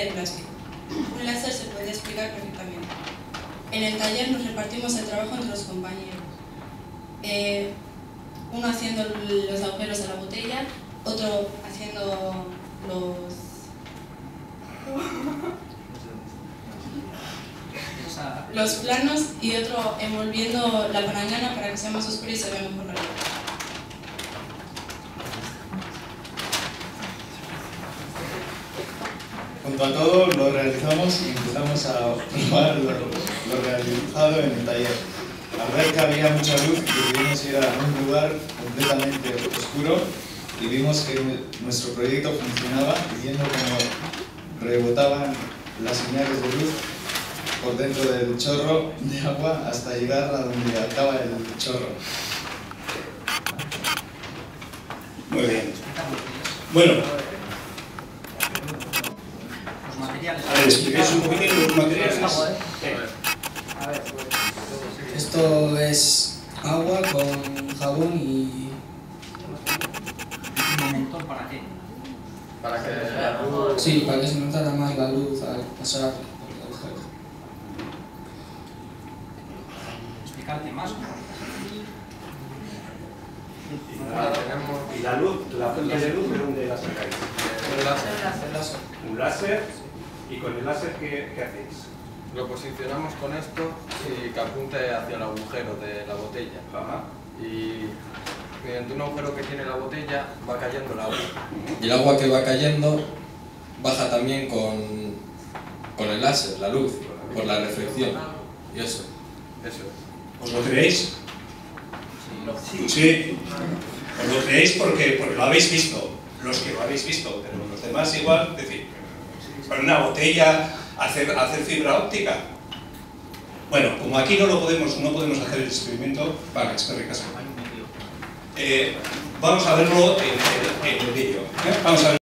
de plástico. Un láser se puede explicar perfectamente. En el taller nos repartimos el trabajo entre los compañeros. Eh, uno haciendo los agujeros de la botella, otro haciendo los... los planos y otro envolviendo la parañana para que sea más oscuro y se vea mejor la Junto a todo lo realizamos y empezamos a probar lo, realizado en el taller. Al ver que había mucha luz, decidimos ir a un lugar completamente oscuro y vimos que nuestro proyecto funcionaba y viendo cómo rebotaban las señales de luz por dentro del chorro de agua hasta llegar a donde acaba el chorro. Muy bien. Bueno, Los a ver, expliquéis un poquito los materiales. Esto es agua con jabón y ¿Un mentol para qué? Para que la luz... sí, para que se notara más la luz al pasar el agujero. Explicarte más. Ahora tenemos Y la luz, la fuente de luz, ¿de dónde la sacáis? un láser. Un láser. ¿Y con el láser qué, qué hacéis? Lo posicionamos con esto y que apunte hacia el agujero de la botella. Ajá. Y mediante un agujero que tiene la botella va cayendo el agua. Y el agua que va cayendo baja también con, con el láser, la luz, por la reflexión. Y eso. Eso es. ¿Os lo creéis? Sí. Os lo creéis porque, porque lo habéis visto. Los que lo habéis visto, pero los demás igual, es decir, para una botella, hacer, hacer fibra óptica. Bueno, como aquí no lo podemos, no podemos hacer el experimento, vale, espera caso. Eh, vamos a verlo en, en- en el vídeo. ¿eh? Vamos a ver.